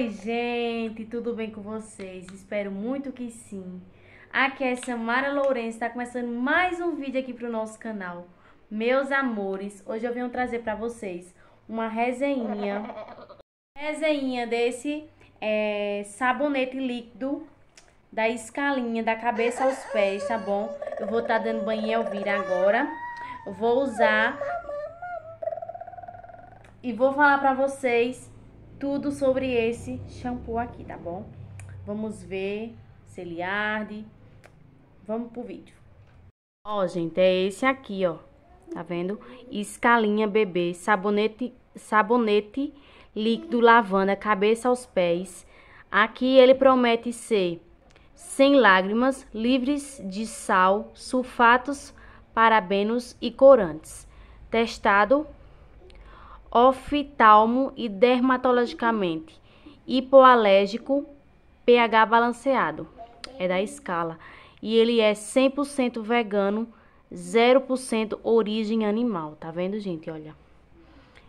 Oi, gente, tudo bem com vocês? Espero muito que sim. Aqui é Samara Lourenço, está começando mais um vídeo aqui para o nosso canal. Meus amores, hoje eu venho trazer para vocês uma resenha, resenha desse é, sabonete líquido da escalinha da cabeça aos pés, tá bom? Eu vou estar tá dando banho Elvira agora. Vou usar e vou falar para vocês tudo sobre esse shampoo aqui, tá bom? Vamos ver se ele arde. Vamos pro vídeo. Ó, gente, é esse aqui, ó. Tá vendo? Escalinha bebê, sabonete, sabonete líquido lavanda, cabeça aos pés. Aqui ele promete ser sem lágrimas, livres de sal, sulfatos, parabenos e corantes. Testado oftalmo e dermatologicamente, hipoalérgico, pH balanceado, é da escala. E ele é 100% vegano, 0% origem animal, tá vendo, gente? Olha,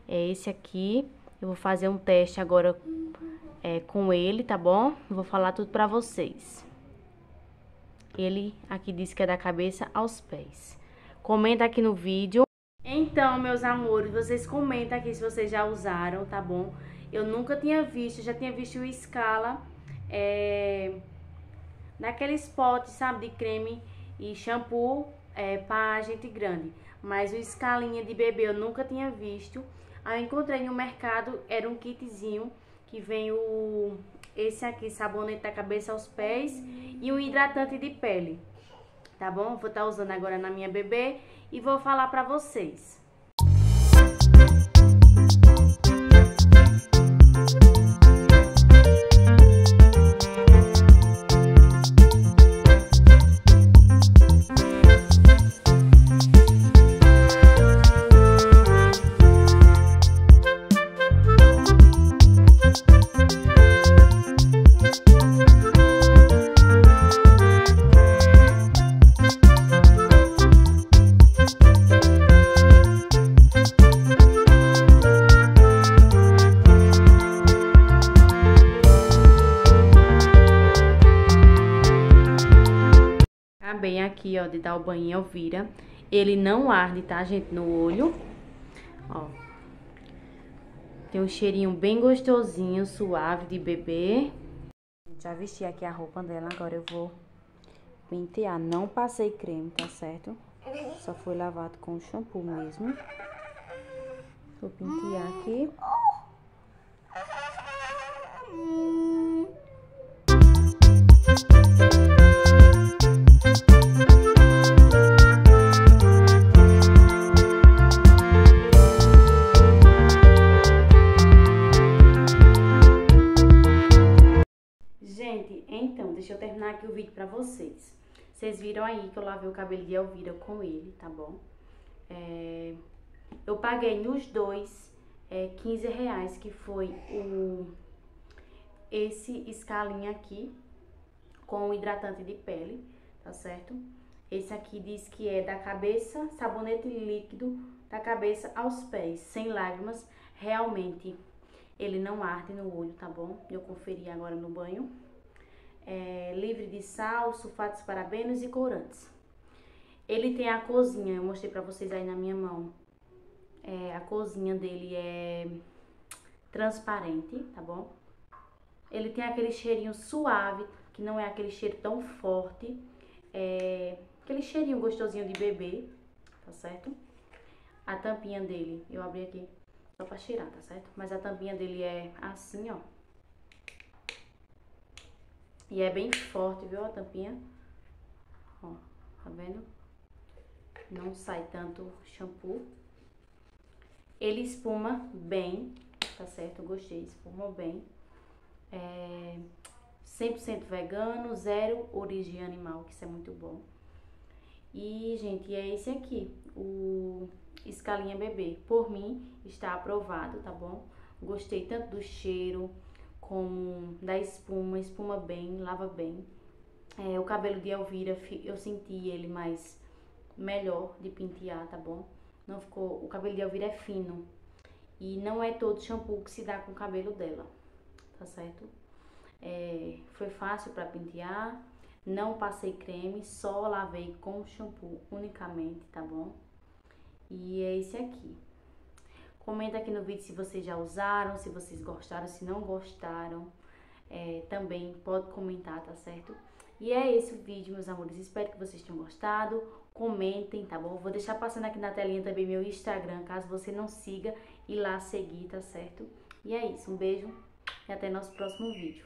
é esse aqui. Eu vou fazer um teste agora é, com ele, tá bom? Vou falar tudo pra vocês. Ele aqui diz que é da cabeça aos pés. Comenta aqui no vídeo. Então, meus amores, vocês comentam aqui se vocês já usaram, tá bom? Eu nunca tinha visto, já tinha visto o Scala é, naquele spot, sabe, de creme e shampoo é, para gente grande. Mas o escalinha de bebê eu nunca tinha visto. Aí eu encontrei no mercado, era um kitzinho que vem o esse aqui, sabonete da cabeça aos pés e o hidratante de pele. Tá bom? Vou estar tá usando agora na minha bebê e vou falar para vocês. bem aqui, ó, de dar o banho Elvira. Ele não arde, tá, gente, no olho. Ó. Tem um cheirinho bem gostosinho, suave de bebê. Já vesti aqui a roupa dela, agora eu vou pentear. Não passei creme, tá certo? Só foi lavado com shampoo mesmo. Vou pentear aqui. Deixa eu terminar aqui o vídeo pra vocês. Vocês viram aí que eu lavei o cabelo de Elvira com ele, tá bom? É, eu paguei nos dois é, 15 reais, que foi o esse escalinha aqui com hidratante de pele, tá certo? Esse aqui diz que é da cabeça, sabonete líquido da cabeça aos pés, sem lágrimas. Realmente, ele não arde no olho, tá bom? Eu conferi agora no banho é, livre de sal, sulfatos, parabenos e corantes. Ele tem a cozinha, eu mostrei pra vocês aí na minha mão. É, a cozinha dele é transparente, tá bom? Ele tem aquele cheirinho suave, que não é aquele cheiro tão forte. É aquele cheirinho gostosinho de bebê, tá certo? A tampinha dele, eu abri aqui só pra cheirar, tá certo? Mas a tampinha dele é assim, ó. E é bem forte, viu, a tampinha? Ó, tá vendo? Não sai tanto shampoo. Ele espuma bem, tá certo? Gostei, espuma bem. É 100% vegano, zero origem animal, que isso é muito bom. E, gente, é esse aqui, o Escalinha Bebê. Por mim, está aprovado, tá bom? Gostei tanto do cheiro, como da espuma, espuma bem, lava bem. É, o cabelo de Elvira, eu senti ele mais melhor de pentear, tá bom? Não ficou, o cabelo de Elvira é fino e não é todo shampoo que se dá com o cabelo dela, tá certo? É, foi fácil para pentear, não passei creme, só lavei com shampoo unicamente, tá bom? E é esse aqui. Comenta aqui no vídeo se vocês já usaram, se vocês gostaram, se não gostaram. É, também pode comentar, tá certo? E é esse o vídeo, meus amores. Espero que vocês tenham gostado. Comentem, tá bom? Vou deixar passando aqui na telinha também meu Instagram, caso você não siga, e lá seguir, tá certo? E é isso. Um beijo e até nosso próximo vídeo.